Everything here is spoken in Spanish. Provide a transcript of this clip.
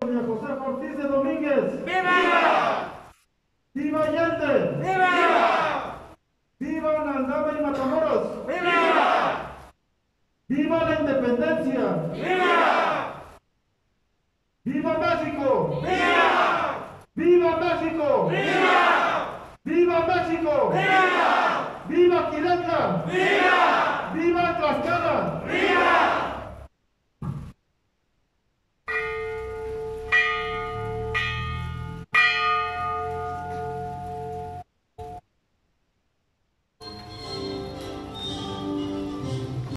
Doña José Ortiz de Domínguez. ¡Viva! ¡Viva Allende! ¡Viva! ¡Viva Nandama y Matamoros! ¡Viva! ¡Viva la independencia! ¡Viva! ¡Viva México! ¡Viva! ¡Viva México! ¡Viva! ¡Viva México! ¡Viva! ¡Viva Quiranga! ¡Viva! ¡Viva Tlaxcala! ¡Viva!